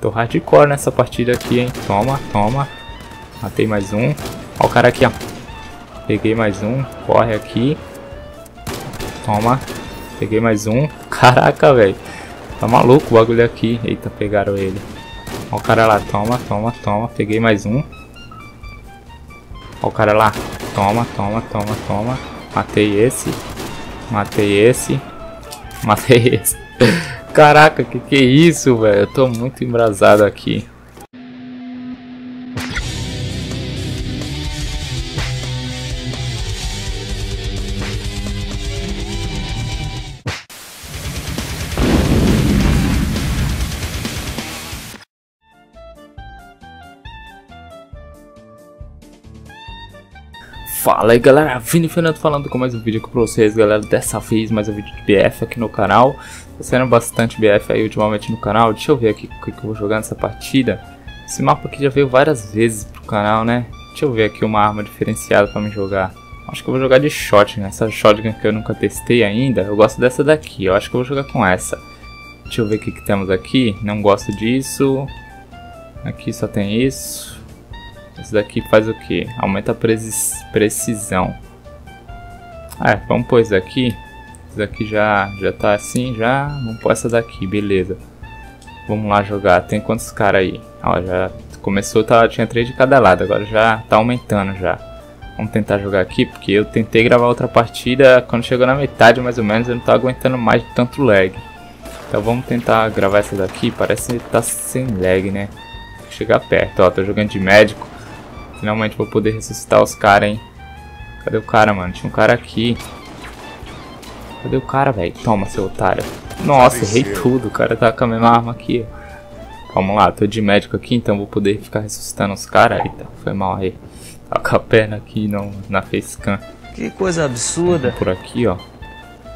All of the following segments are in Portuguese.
Tô hardcore nessa partida aqui, hein? Toma, toma. Matei mais um. Ó o cara aqui, ó. Peguei mais um. Corre aqui. Toma. Peguei mais um. Caraca, velho. Tá maluco o bagulho aqui. Eita, pegaram ele. Ó o cara lá. Toma, toma, toma. Peguei mais um. Ó o cara lá. Toma, toma, toma, toma. Matei esse. Matei esse. Matei esse. Caraca, que que é isso, velho? Eu tô muito embrasado aqui. Fala aí galera, Vini Fernando falando com mais um vídeo aqui pra vocês galera. Dessa vez mais um vídeo de BF aqui no canal. Tá saindo bastante BF aí ultimamente no canal. Deixa eu ver aqui o que, que eu vou jogar nessa partida. Esse mapa aqui já veio várias vezes pro canal né? Deixa eu ver aqui uma arma diferenciada pra me jogar. Acho que eu vou jogar de shotgun, essa shotgun que eu nunca testei ainda Eu gosto dessa daqui, eu acho que eu vou jogar com essa. Deixa eu ver o que, que temos aqui. Não gosto disso. Aqui só tem isso esse daqui faz o que? Aumenta a precisão. Ah, vamos pôr esse daqui. Esse daqui já, já tá assim, já. Vamos pôr essa daqui, beleza. Vamos lá jogar. Tem quantos caras aí? Ó, já começou, tá, tinha três de cada lado. Agora já tá aumentando já. Vamos tentar jogar aqui, porque eu tentei gravar outra partida. Quando chegou na metade, mais ou menos, eu não tô aguentando mais de tanto lag. Então vamos tentar gravar essa daqui. Parece que tá sem lag, né? Chegar perto, ó, tô jogando de médico. Finalmente vou poder ressuscitar os caras, hein. Cadê o cara, mano? Tinha um cara aqui. Cadê o cara, velho? Toma, seu otário. Nossa, errei tudo. O cara tá com a mesma arma aqui. Vamos lá, tô de médico aqui, então vou poder ficar ressuscitando os caras. Eita, foi mal aí. Tá com a perna aqui não, na facecam. Que coisa absurda. Por aqui, ó.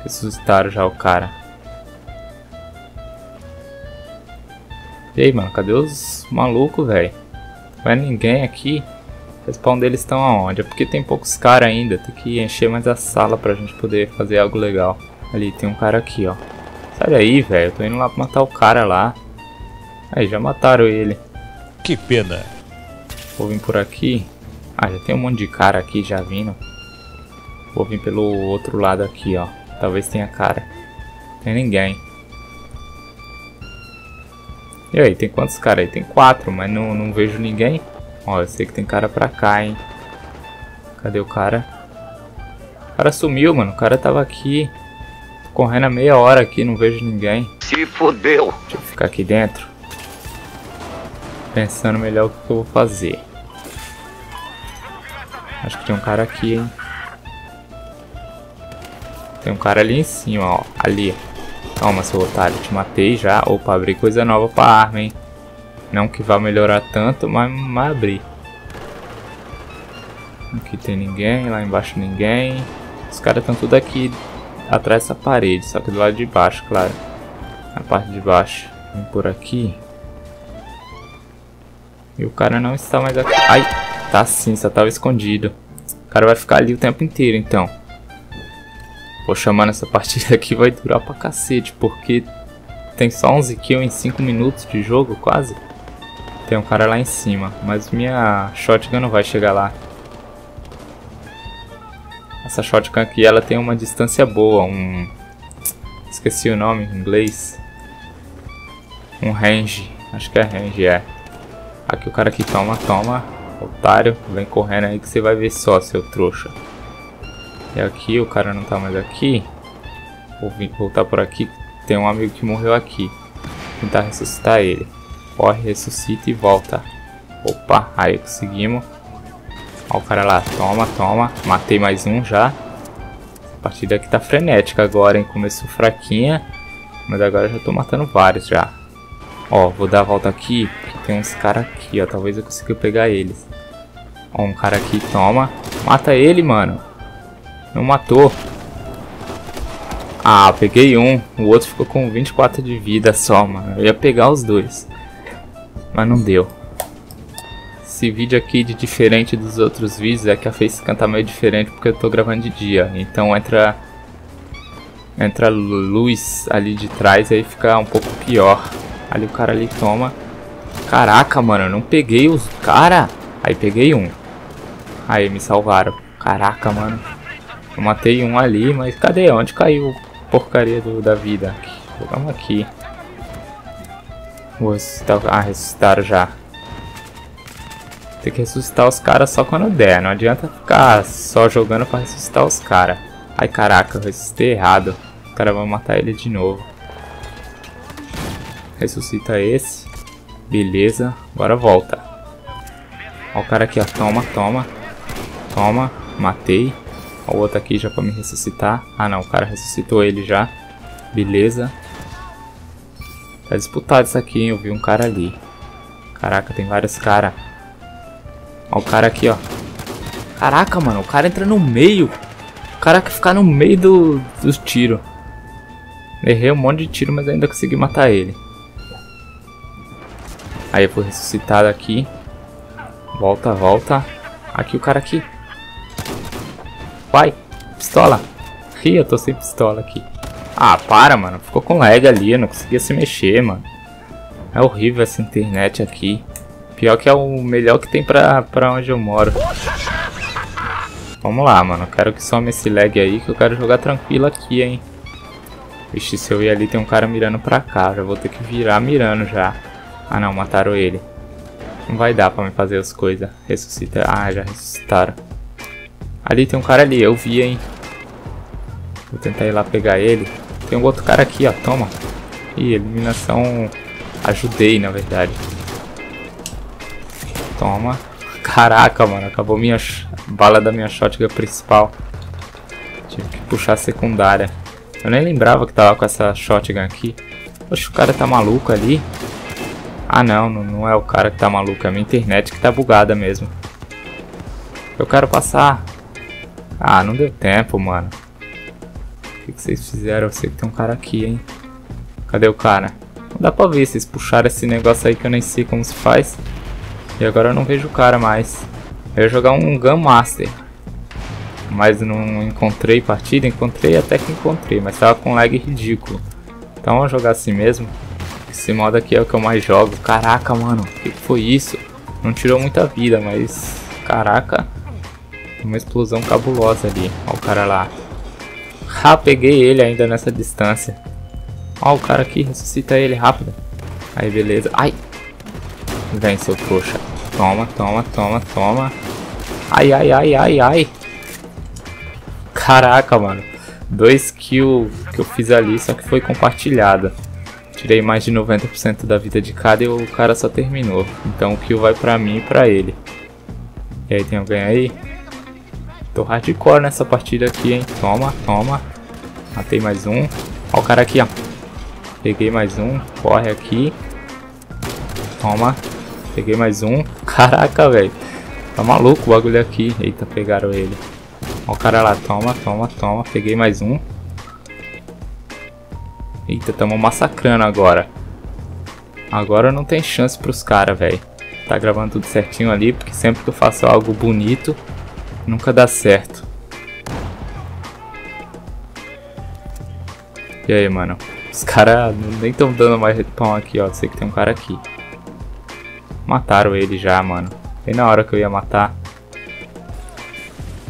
Ressuscitaram já o cara. E aí, mano, cadê os malucos, velho? Não é ninguém aqui. Respawn deles estão aonde? É porque tem poucos caras ainda. Tem que encher mais a sala pra gente poder fazer algo legal. Ali, tem um cara aqui, ó. Sai daí, velho. Eu tô indo lá pra matar o cara lá. Aí, já mataram ele. Que pena. Vou vir por aqui. Ah, já tem um monte de cara aqui já vindo. Vou vir pelo outro lado aqui, ó. Talvez tenha cara. Tem ninguém. E aí, tem quantos caras aí? Tem quatro, mas não, não vejo ninguém. Ó, eu sei que tem cara pra cá, hein. Cadê o cara? O cara sumiu, mano. O cara tava aqui. Correndo há meia hora aqui, não vejo ninguém. Se fodeu. Deixa eu ficar aqui dentro. Pensando melhor o que eu vou fazer. Acho que tem um cara aqui, hein. Tem um cara ali em cima, ó. Ali. Toma, seu otário. Te matei já. Opa, abri coisa nova pra arma, hein. Não que vá melhorar tanto, mas, mas abrir. Aqui tem ninguém, lá embaixo ninguém. Os caras estão tudo aqui atrás dessa parede, só que do lado de baixo, claro. Na parte de baixo. Vem por aqui. E o cara não está mais aqui. Ai, tá sim, só estava escondido. O cara vai ficar ali o tempo inteiro, então. Vou chamar nessa partida aqui, vai durar pra cacete, porque tem só 11 kills em 5 minutos de jogo, quase. Tem um cara lá em cima, mas minha shotgun não vai chegar lá. Essa shotgun aqui, ela tem uma distância boa, um... Esqueci o nome em inglês. Um range, acho que é range, é. Aqui o cara que toma, toma. Otário, vem correndo aí que você vai ver só, seu trouxa. E aqui, o cara não tá mais aqui. Vou voltar por aqui. Tem um amigo que morreu aqui. Vou tentar ressuscitar ele. Corre, ressuscita e volta. Opa, aí conseguimos. Olha o cara lá, toma, toma. Matei mais um já. A partida aqui tá frenética agora, hein? Começou fraquinha. Mas agora já tô matando vários já. Ó, vou dar a volta aqui. Tem uns caras aqui, ó. Talvez eu consiga pegar eles. Ó, um cara aqui, toma. Mata ele, mano. Não matou. Ah, peguei um. O outro ficou com 24 de vida só, mano. Eu ia pegar os dois. Mas não deu. Esse vídeo aqui de diferente dos outros vídeos é que a facecam tá meio diferente porque eu tô gravando de dia. Então entra entra luz ali de trás aí fica um pouco pior. Ali o cara ali toma. Caraca, mano, eu não peguei os cara. Aí peguei um. Aí me salvaram. Caraca, mano. Eu matei um ali, mas cadê? Onde caiu porcaria do, da vida? Vamos aqui. Vou ressuscitar. Ah, já. Tem que ressuscitar os caras só quando der. Não adianta ficar só jogando pra ressuscitar os caras. Ai, caraca, eu ressuscitei errado. O cara vai matar ele de novo. Ressuscita esse. Beleza. Agora volta. Ó o cara aqui, ó. Toma, toma. Toma. Matei. Ó o outro aqui já pra me ressuscitar. Ah, não. O cara ressuscitou ele já. Beleza. Tá disputado isso aqui, hein? Eu vi um cara ali. Caraca, tem vários caras. Ó o cara aqui, ó. Caraca, mano. O cara entra no meio. O cara que ficar no meio do, dos tiros. Errei um monte de tiro, mas ainda consegui matar ele. Aí eu vou ressuscitado aqui. Volta, volta. Aqui o cara aqui. Vai. Pistola. Ih, eu tô sem pistola aqui. Ah, para, mano. Ficou com lag ali. Não conseguia se mexer, mano. É horrível essa internet aqui. Pior que é o melhor que tem pra, pra onde eu moro. Vamos lá, mano. Quero que some esse lag aí, que eu quero jogar tranquilo aqui, hein. Vixe, se eu ir ali tem um cara mirando pra cá. Já vou ter que virar mirando já. Ah, não. Mataram ele. Não vai dar pra me fazer as coisas. Ressuscita. Ah, já ressuscitaram. Ali tem um cara ali. Eu vi, hein. Vou tentar ir lá pegar ele. Tem um outro cara aqui, ó. Toma. Ih, eliminação... Ajudei, na verdade. Toma. Caraca, mano. Acabou minha bala da minha shotgun principal. Tive que puxar a secundária. Eu nem lembrava que tava com essa shotgun aqui. Poxa, o cara tá maluco ali. Ah, não, não é o cara que tá maluco. É a minha internet que tá bugada mesmo. Eu quero passar. Ah, não deu tempo, mano. O que, que vocês fizeram? Eu sei que tem um cara aqui, hein. Cadê o cara? Não dá pra ver. Vocês puxaram esse negócio aí que eu nem sei como se faz. E agora eu não vejo o cara mais. Eu ia jogar um Gun Master. Mas não encontrei partida. Encontrei até que encontrei. Mas tava com lag ridículo. Então vamos jogar assim mesmo. Esse modo aqui é o que eu mais jogo. Caraca, mano. O que foi isso? Não tirou muita vida, mas... Caraca. Uma explosão cabulosa ali. Olha o cara lá. Ah, peguei ele ainda nessa distância. Ó, o cara aqui. Ressuscita ele rápido. Aí, beleza. Ai, Vem, seu trouxa. Toma, toma, toma, toma. Ai, ai, ai, ai, ai. Caraca, mano. Dois kills que eu fiz ali, só que foi compartilhada. Tirei mais de 90% da vida de cada e o cara só terminou. Então o kill vai pra mim e pra ele. E aí, tem alguém aí? Tô hardcore nessa partida aqui, hein. Toma, toma. Matei mais um. Ó o cara aqui, ó. Peguei mais um. Corre aqui. Toma. Peguei mais um. Caraca, velho. Tá maluco o bagulho aqui. Eita, pegaram ele. Ó o cara lá. Toma, toma, toma. Peguei mais um. Eita, tamo massacrando agora. Agora não tem chance pros caras, velho. Tá gravando tudo certinho ali, porque sempre que eu faço algo bonito, nunca dá certo. E aí, mano? Os caras nem tão dando mais respawn aqui, ó. Sei que tem um cara aqui. Mataram ele já, mano. Bem na hora que eu ia matar.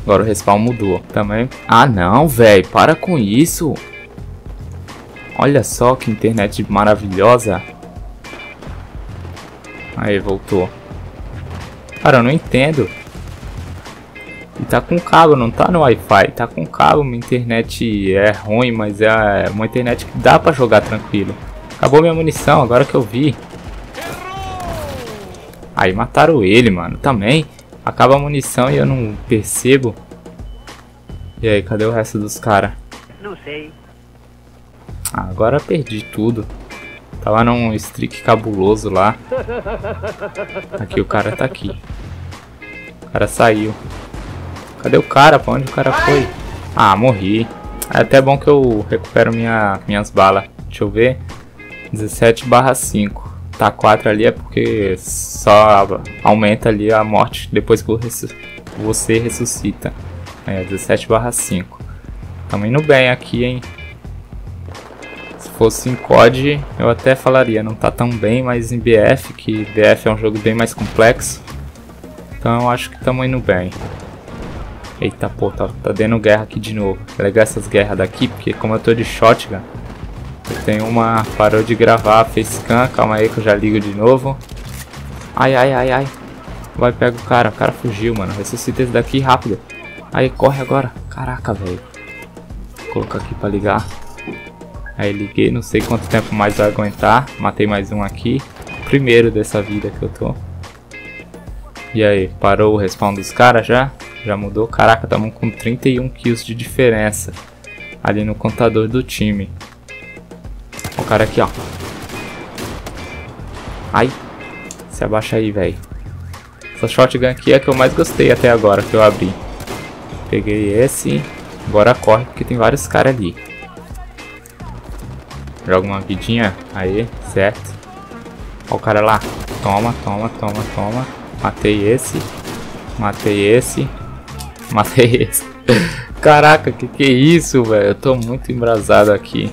Agora o respawn mudou. Também. Ah, não, velho. Para com isso. Olha só que internet maravilhosa. Aí, voltou. Cara, eu não entendo. E tá com cabo, não tá no Wi-Fi. Tá com cabo, minha internet é ruim, mas é uma internet que dá pra jogar tranquilo. Acabou minha munição, agora que eu vi. Aí mataram ele, mano. Também. Acaba a munição e eu não percebo. E aí, cadê o resto dos caras? Não sei. Ah, agora perdi tudo. Tava num streak cabuloso lá. Aqui, o cara tá aqui. O cara saiu. Cadê o cara? Pra onde o cara foi? Ah, morri. É até bom que eu recupero minha, minhas balas. Deixa eu ver. 17 barra 5 tá 4 ali é porque só aumenta ali a morte depois que você ressuscita. É 17 barra 5. Tamo indo bem aqui, hein? fosse em COD, eu até falaria, não tá tão bem, mas em BF, que BF é um jogo bem mais complexo. Então acho que estamos indo bem. Eita, pô, tá, tá dando guerra aqui de novo. É legal essas guerras daqui, porque como eu tô de shotgun, eu tenho uma... Parou de gravar a facecam, calma aí que eu já ligo de novo. Ai, ai, ai, ai. Vai, pega o cara, o cara fugiu, mano. Ressuscita esse daqui rápido. Aí, corre agora. Caraca, velho. Vou colocar aqui pra ligar. Aí liguei, não sei quanto tempo mais vai aguentar. Matei mais um aqui. Primeiro dessa vida que eu tô. E aí, parou o respawn dos caras já? Já mudou? Caraca, estamos com 31 kills de diferença. Ali no contador do time. O cara aqui, ó. Ai. Se abaixa aí, velho. Essa shotgun aqui é a que eu mais gostei até agora que eu abri. Peguei esse. Agora corre porque tem vários caras ali. Joga uma vidinha. Aí, certo. Ó o cara lá. Toma, toma, toma, toma. Matei esse. Matei esse. Matei esse. Caraca, que que é isso, velho? Eu tô muito embrasado aqui.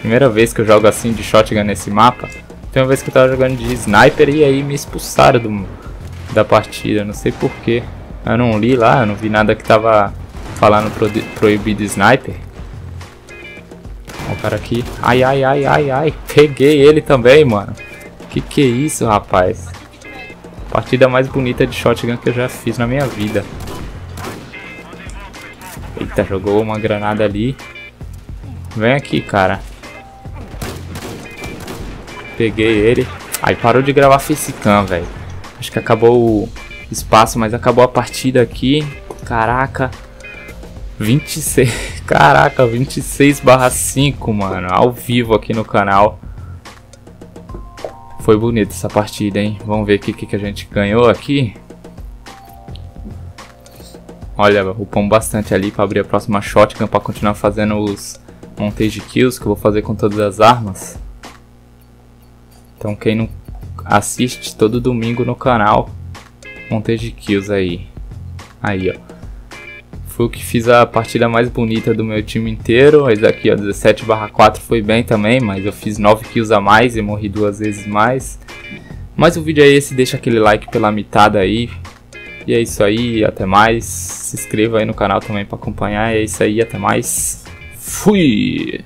Primeira vez que eu jogo assim de shotgun nesse mapa. Tem uma vez que eu tava jogando de sniper e aí me expulsaram do, da partida. Não sei porquê. Eu não li lá, eu não vi nada que tava falando pro, proibido sniper. Olha o cara aqui. Ai, ai, ai, ai, ai. Peguei ele também, mano. Que que é isso, rapaz? Partida mais bonita de shotgun que eu já fiz na minha vida. Eita, jogou uma granada ali. Vem aqui, cara. Peguei ele. Aí parou de gravar facecam, velho. Acho que acabou o espaço, mas acabou a partida aqui. Caraca. 26. Caraca, 26 barra 5, mano. Ao vivo aqui no canal. Foi bonita essa partida, hein? Vamos ver o que, que a gente ganhou aqui. Olha, upamos bastante ali para abrir a próxima shotgun para continuar fazendo os montage kills que eu vou fazer com todas as armas. Então quem não assiste todo domingo no canal, montage kills aí. Aí, ó. Foi o que fiz a partida mais bonita do meu time inteiro. Esse aqui, ó, 17 4 foi bem também, mas eu fiz 9 kills a mais e morri duas vezes mais. Mas o vídeo é esse, deixa aquele like pela mitada aí. E é isso aí, até mais. Se inscreva aí no canal também para acompanhar. É isso aí, até mais. Fui!